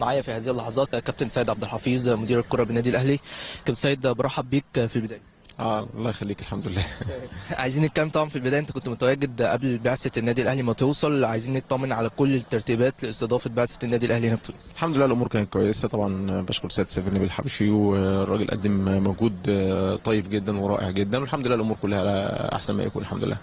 معايا في هذه اللحظات كابتن سيد عبد الحفيظ مدير الكرة بالنادي الأهلي. كابتن سيد برحب بيك في البداية. آه الله يخليك الحمد لله. عايزين نتكلم طبعا في البداية. أنت كنت متواجد قبل بعثة النادي الأهلي ما توصل. عايزين نطمن على كل الترتيبات لاستضافة بعثة النادي الأهلي هنا في تونس. الحمد لله الأمور كانت كويسة. طبعا بشكر سيد سيف النبي الحبشي والراجل قدم مجهود طيب جدا ورائع جدا. والحمد لله الأمور كلها على أحسن ما يكون الحمد لله.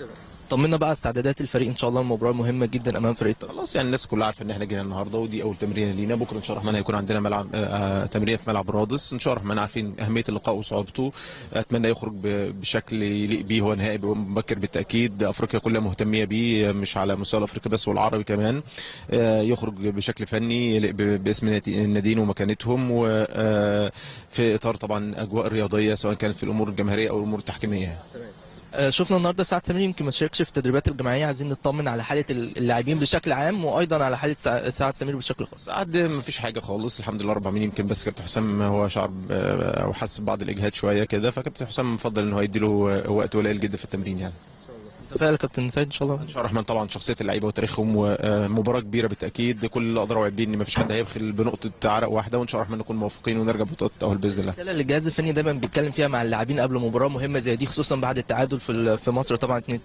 طمنا بقى استعدادات الفريق إن شاء الله المباراة مهمة جدا أمام فريق خلاص يعني الناس كلها عارفة إن إحنا جينا النهارده ودي أول تمرين لينا. بكرة إن شاء الله الرحمن هيكون عندنا ملعب آه تمرين في ملعب رادس. إن شاء الله الرحمن عارفين أهمية اللقاء وصعوبته. أتمنى يخرج بشكل يليق بيه. هو نهائي مبكر بالتأكيد. أفريقيا كلها مهتمية بيه مش على مستوى الافريقي بس والعربي كمان. آه يخرج بشكل فني يليق باسم الناديين ومكانتهم. وفي إطار طبعا أجواء رياضية سواء كانت في الأمور الجماهيرية أو الأمور التحكيمية. شفنا النهارده سعد سمير يمكن ما شاركش في التدريبات الجماعية عايزين نطمن على حالة اللاعبين بشكل عام وأيضا على حالة سعد سمير بشكل خاص. سعد ما فيش حاجة خالص الحمد لله رب العالمين يمكن بس كابتن حسام هو شعر أو حس ببعض الإجهاد شوية كده فكابتن حسام مفضل إن هو يدي له وقت قليل جدا في التمرين يعني. متفائل كابتن سيد إن شاء الله. إن شاء الله الرحمن طبعا شخصية اللعيبة وتاريخهم ومباراه كبيرة بالتأكيد. كل اللي أقدر أوعد بيه إن ما فيش حد هيبخل بنقطة عرق واحدة وإن شاء الله الرحمن نكون موفقين ونرجع بطوله التاهل بإذن الله. الرسالة اللي الجهاز الفني دايما بيتكلم فيها مع اللاعبين قبل مباراة مهمة زي دي خصوصا بعد التعادل في في مصر. طبعا 2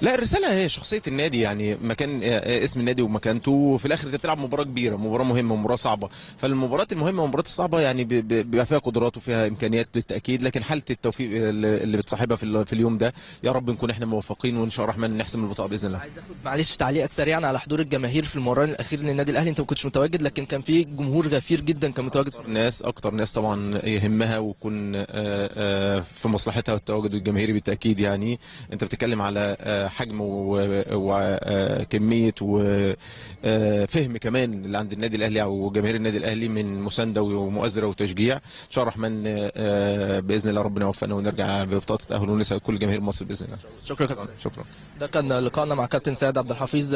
لا الرسالة هي شخصية النادي يعني مكان اسم النادي ومكانته وفي الآخر أنت بتلعب مباراة كبيرة مباراة مهمة مباراة صعبة. فالمباراه المهمة والمباراه الصعبة يعني بيبقى فيها قدرات وفيها إمكانيات بالتأكيد لكن حالة التوفيق اللي بتصاحبها في, اليوم ده يا رب نكون إحنا موفقين وإن شاء الله الرحمن نحسم البطاقة بإذن الله. عايز أخد معلش تعليقك سريعا على حضور الجماهير في المباراة الاخيره للنادي الأهلي. أنت ما كنتش متواجد لكن كان في جمهور غفير جدا كان متواجد. أكتر ناس أكتر ناس طبعا يهمها ويكون في مصلحتها التواجد الجماهيري بالتأكيد يعني. أنت بتتكلم على حجم وكميه وفهم كمان اللي عند النادي الأهلي أو جماهير النادي الأهلي من مساندة ومؤازرة وتشجيع. إن شاء الله الرحمن بإذن الله ربنا يوفقنا ونرجع ببطاقه التاهل ونسعد كل جماهير مصر بإذن الله. شكرا شكرا. ده كان لقائنا مع كابتن سيد عبد الحفيظ.